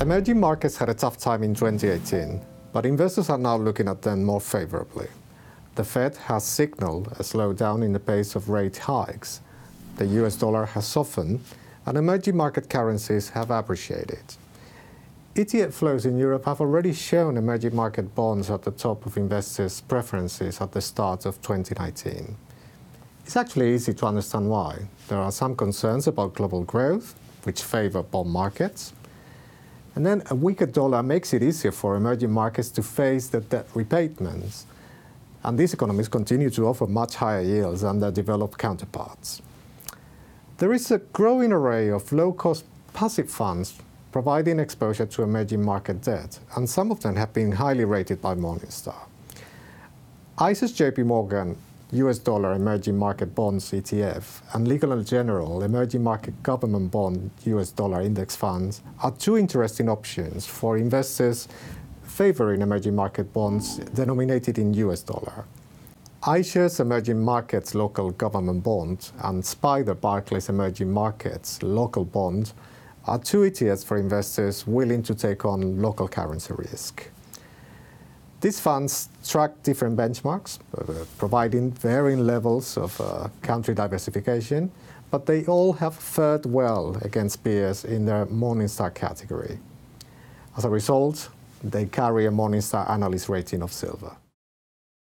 Emerging markets had a tough time in 2018, but investors are now looking at them more favorably. The Fed has signaled a slowdown in the pace of rate hikes. The US dollar has softened, and emerging market currencies have appreciated. ETF flows in Europe have already shown emerging market bonds at the top of investors' preferences at the start of 2019. It's actually easy to understand why. There are some concerns about global growth, which favor bond markets. And then a weaker dollar makes it easier for emerging markets to face the debt repayments. And these economies continue to offer much higher yields than their developed counterparts. There is a growing array of low-cost passive funds providing exposure to emerging market debt, and some of them have been highly rated by Morningstar. iShares JP Morgan US dollar emerging market bonds ETF and Legal & General emerging market government bond US dollar index funds are two interesting options for investors favoring emerging market bonds denominated in US dollar. iShares Emerging Markets Local Government Bond and SPDR Barclays Emerging Markets Local Bond are two ETFs for investors willing to take on local currency risk. These funds track different benchmarks, uh, providing varying levels of uh, country diversification, but they all have fared well against peers in their Morningstar category. As a result, they carry a Morningstar analyst rating of silver.